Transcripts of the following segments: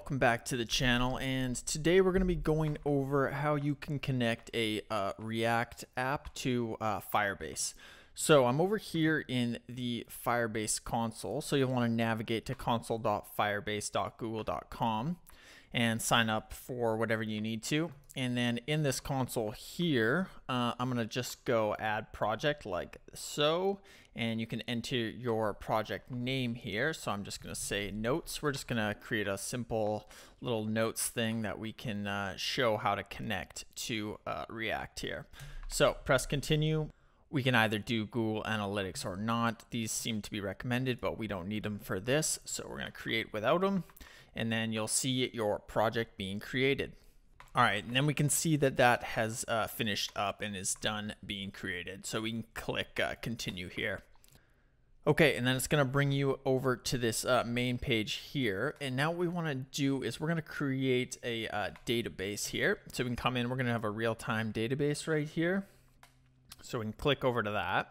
welcome back to the channel and today we're going to be going over how you can connect a uh, React app to uh, Firebase. So I'm over here in the Firebase console so you'll want to navigate to console.firebase.google.com and sign up for whatever you need to. And then in this console here, uh, I'm gonna just go add project like so, and you can enter your project name here. So I'm just gonna say notes. We're just gonna create a simple little notes thing that we can uh, show how to connect to uh, React here. So press continue. We can either do Google Analytics or not. These seem to be recommended, but we don't need them for this. So we're gonna create without them and then you'll see your project being created. All right, and then we can see that that has uh, finished up and is done being created. So we can click uh, continue here. Okay, and then it's gonna bring you over to this uh, main page here. And now what we wanna do is we're gonna create a uh, database here. So we can come in, we're gonna have a real-time database right here. So we can click over to that.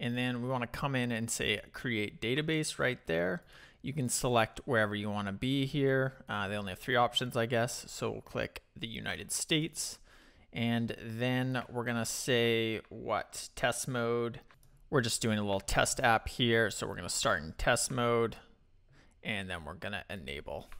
And then we wanna come in and say create database right there. You can select wherever you want to be here. Uh, they only have three options, I guess. So we'll click the United States. And then we're going to say what test mode. We're just doing a little test app here. So we're going to start in test mode and then we're going to enable.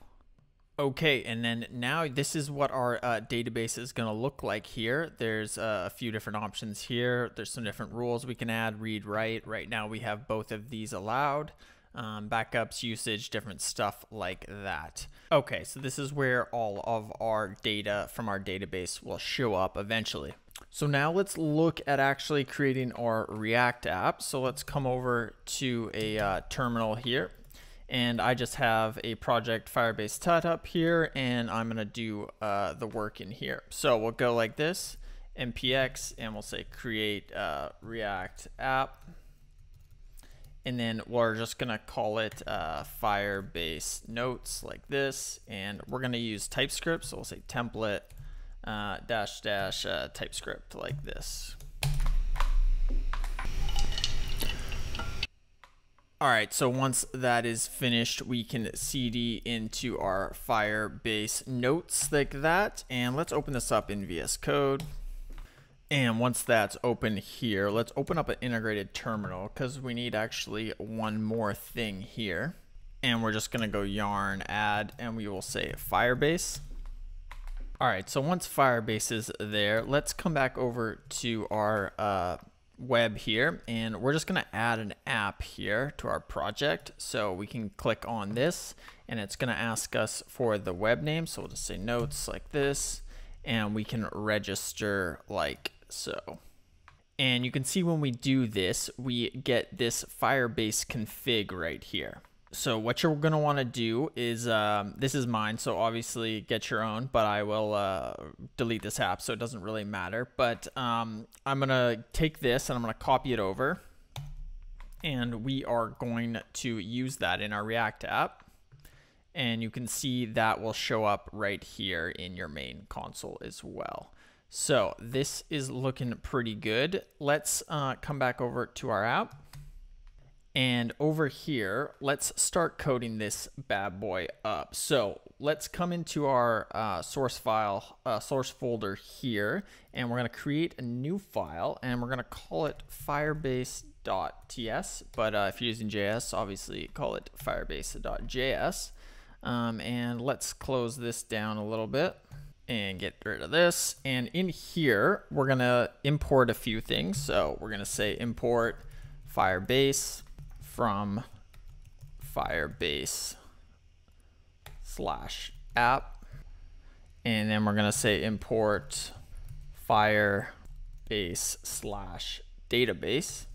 Okay, and then now this is what our uh, database is going to look like here. There's uh, a few different options here. There's some different rules we can add, read, write. Right now we have both of these allowed um, backups, usage, different stuff like that. Okay, so this is where all of our data from our database will show up eventually. So now let's look at actually creating our React app. So let's come over to a uh, terminal here. And I just have a project Firebase Tut up here, and I'm gonna do uh, the work in here. So we'll go like this, npx, and we'll say create uh, React app and then we're just gonna call it uh, Firebase notes like this, and we're gonna use TypeScript, so we'll say template uh, dash dash uh, TypeScript like this. All right, so once that is finished, we can CD into our Firebase notes like that, and let's open this up in VS Code. And once that's open here, let's open up an integrated terminal because we need actually one more thing here. And we're just gonna go yarn add and we will say Firebase. All right, so once Firebase is there, let's come back over to our uh, web here and we're just gonna add an app here to our project. So we can click on this and it's gonna ask us for the web name. So we'll just say notes like this and we can register like so. And you can see when we do this, we get this Firebase config right here. So what you're going to want to do is, um, this is mine, so obviously get your own, but I will uh, delete this app, so it doesn't really matter. But um, I'm going to take this and I'm to copy it over. And we are going to use that in our React app. And you can see that will show up right here in your main console as well. So this is looking pretty good. Let's uh, come back over to our app. And over here, let's start coding this bad boy up. So let's come into our uh, source file, uh, source folder here, and we're gonna create a new file and we're gonna call it firebase.ts. But uh, if you're using JS, obviously call it firebase.js. Um, and let's close this down a little bit and get rid of this. And in here, we're gonna import a few things. So we're gonna say import Firebase from Firebase slash app. And then we're gonna say import Firebase slash database.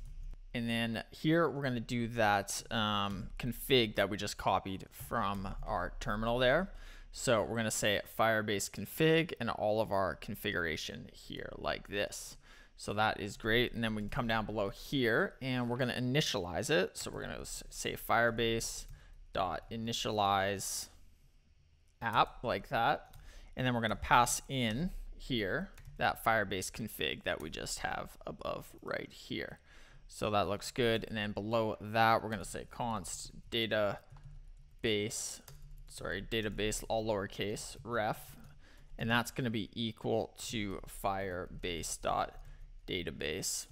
And then here we're to do that um, config that we just copied from our terminal there. So we're going to say Firebase config and all of our configuration here like this. So that is great. And then we can come down below here and we're going to initialize it. So we're going to say Firebase dot initialize app like that. And then we're going to pass in here that Firebase config that we just have above right here. So that looks good. And then below that, we're going to say const database sorry, database all lowercase ref, and that's going to be equal to firebase dot database.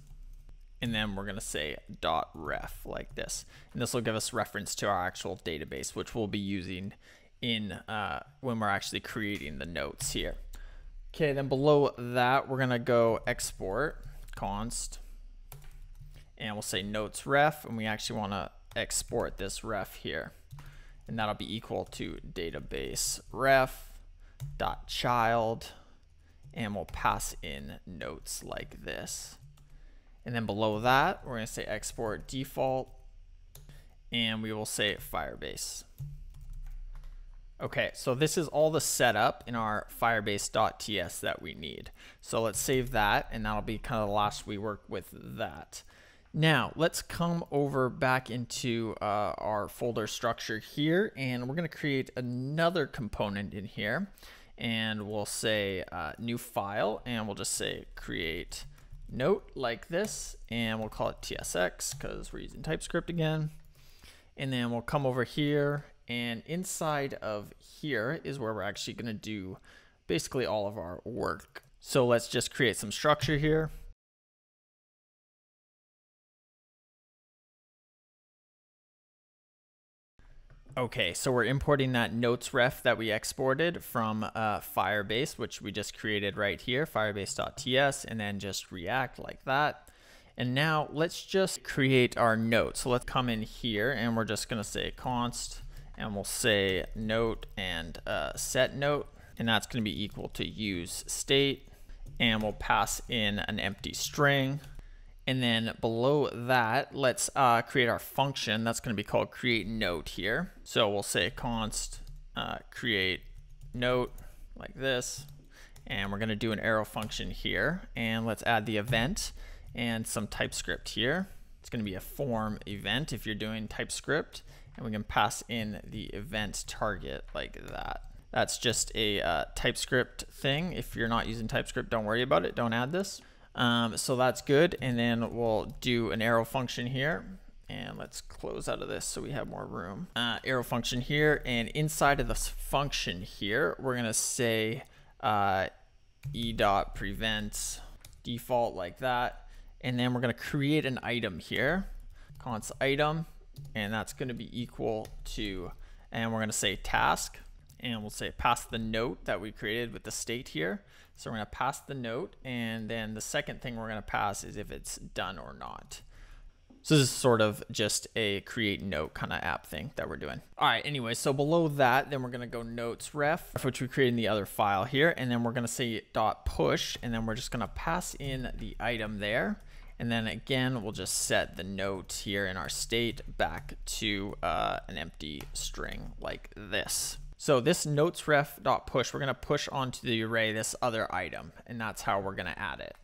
And then we're going to say dot ref like this. And this will give us reference to our actual database, which we'll be using in uh, when we're actually creating the notes here. Okay, then below that, we're going to go export const and we'll say notes ref and we actually want to export this ref here and that'll be equal to database ref dot child and we'll pass in notes like this and then below that we're going to say export default and we will say firebase Okay, so this is all the setup in our firebase.ts that we need. So let's save that, and that'll be kind of the last we work with that. Now, let's come over back into uh, our folder structure here, and we're going to create another component in here. And we'll say uh, new file, and we'll just say create note like this, and we'll call it TSX because we're using TypeScript again. And then we'll come over here and inside of here is where we're actually going to do basically all of our work. So let's just create some structure here. Okay, so we're importing that notes ref that we exported from uh, Firebase, which we just created right here, firebase.ts, and then just React like that. And now let's just create our note. So let's come in here and we're just gonna say const and we'll say note and uh, set note and that's to be equal to use state and we'll pass in an empty string and then below that let's uh, create our function that's going to be called create note here so we'll say const uh, create note like this and we're going to do an arrow function here and let's add the event and some TypeScript here it's going to be a form event if you're doing TypeScript and we can pass in the event target like that. That's just a uh, TypeScript thing. If you're not using TypeScript, don't worry about it. Don't add this. Um, so that's good. And then we'll do an arrow function here. And let's close out of this so we have more room. Uh, arrow function here. And inside of this function here, we're going to say uh, e dot prevent default like that. And then we're going to create an item here. Const item and that's going to be equal to, and we're going to say task, and we'll say pass the note that we created with the state here. So we're going to pass the note, and then the second thing we're going to pass is if it's done or not. So this is sort of just a create note kind of app thing that we're doing. All right, anyway, so below that, then we're gonna go notes ref, which we created in the other file here, and then we're gonna say dot push, and then we're just gonna pass in the item there. And then again, we'll just set the note here in our state back to uh, an empty string like this. So this notes ref dot push, we're gonna push onto the array this other item, and that's how we're gonna add it.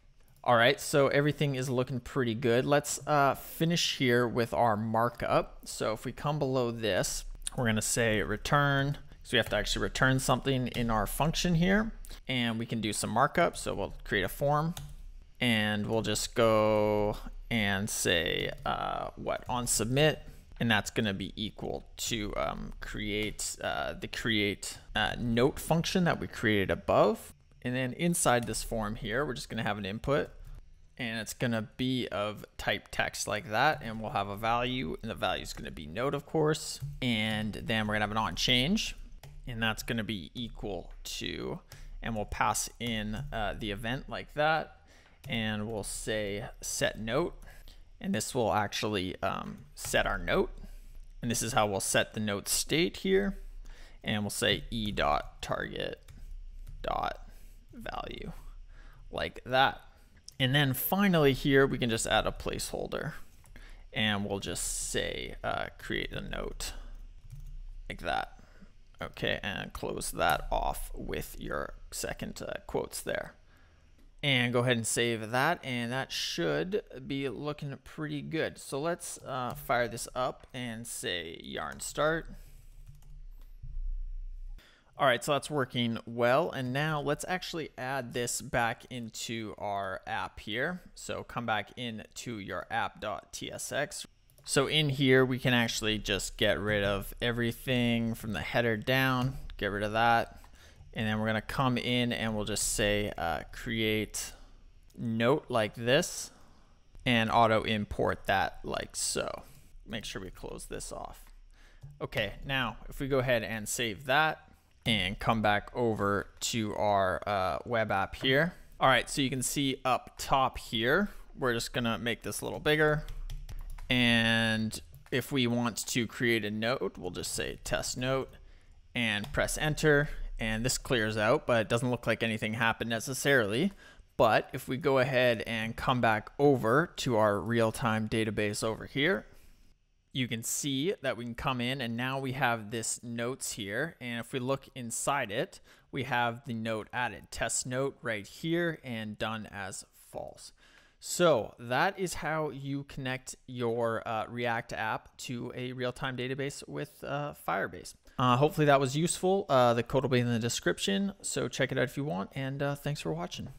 All right, so everything is looking pretty good. Let's uh, finish here with our markup. So if we come below this, we're gonna say return, so we have to actually return something in our function here, and we can do some markup. So we'll create a form and we'll just go and say uh, what on submit and that's going to be equal to um, create uh, the create uh, note function that we created above. And then inside this form here we're just going to have an input. And it's going to be of type text like that. And we'll have a value. And the value is going to be note of course. And then we're going to have an on change. And that's going to be equal to and we'll pass in uh, the event like that. And we'll say set note and this will actually um, set our note. And this is how we'll set the note state here. And we'll say e dot target dot value like that. And then finally here we can just add a placeholder. And we'll just say uh, create a note like that. Okay and close that off with your second uh, quotes there and go ahead and save that and that should be looking pretty good. So let's uh, fire this up and say yarn start. All right so that's working well and now let's actually add this back into our app here. So come back into your app.tsx So in here, we can actually just get rid of everything from the header down, get rid of that. And then we're gonna come in and we'll just say uh, create note like this and auto import that like so. Make sure we close this off. Okay, now if we go ahead and save that and come back over to our uh, web app here. All right, so you can see up top here, we're just gonna make this a little bigger. And if we want to create a note, we'll just say test note and press enter. And this clears out, but it doesn't look like anything happened necessarily. But if we go ahead and come back over to our real-time database over here, you can see that we can come in and now we have this notes here. And if we look inside it, we have the note added, test note right here and done as false. So that is how you connect your uh, React app to a real-time database with uh, Firebase. Uh, hopefully that was useful. Uh, the code will be in the description, so check it out if you want, and uh, thanks for watching.